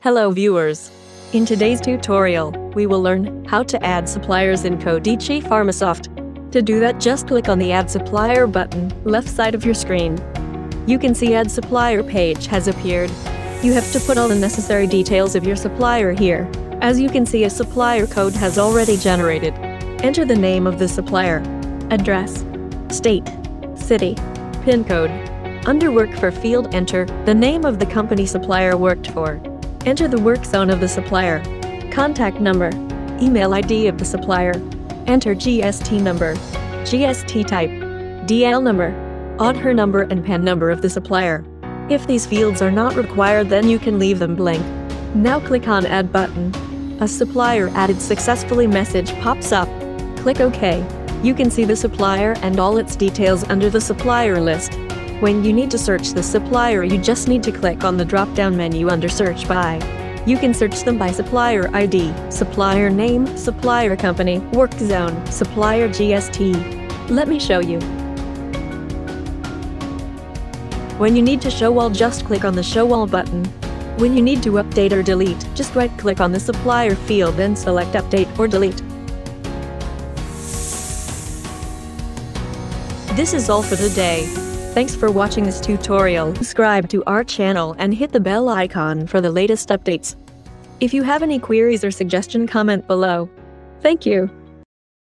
Hello viewers. In today's tutorial, we will learn how to add suppliers in CodeAchi Pharmasoft. To do that just click on the Add Supplier button, left side of your screen. You can see Add Supplier page has appeared. You have to put all the necessary details of your supplier here. As you can see a supplier code has already generated. Enter the name of the supplier, address, state, city, PIN code. Under Work for field enter the name of the company supplier worked for. Enter the work zone of the supplier, contact number, email ID of the supplier. Enter GST number, GST type, DL number, Aadhaar number and PAN number of the supplier. If these fields are not required then you can leave them blank. Now click on Add button. A supplier added successfully message pops up. Click OK. You can see the supplier and all its details under the supplier list. When you need to search the supplier you just need to click on the drop-down menu under Search By. You can search them by supplier ID, supplier name, supplier company, work zone, supplier GST. Let me show you. When you need to show all just click on the show all button. When you need to update or delete, just right click on the supplier field and select update or delete. This is all for the day. Thanks for watching this tutorial. Subscribe to our channel and hit the bell icon for the latest updates. If you have any queries or suggestion comment below. Thank you.